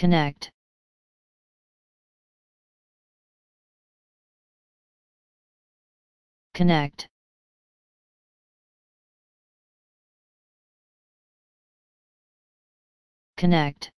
connect connect. Connect.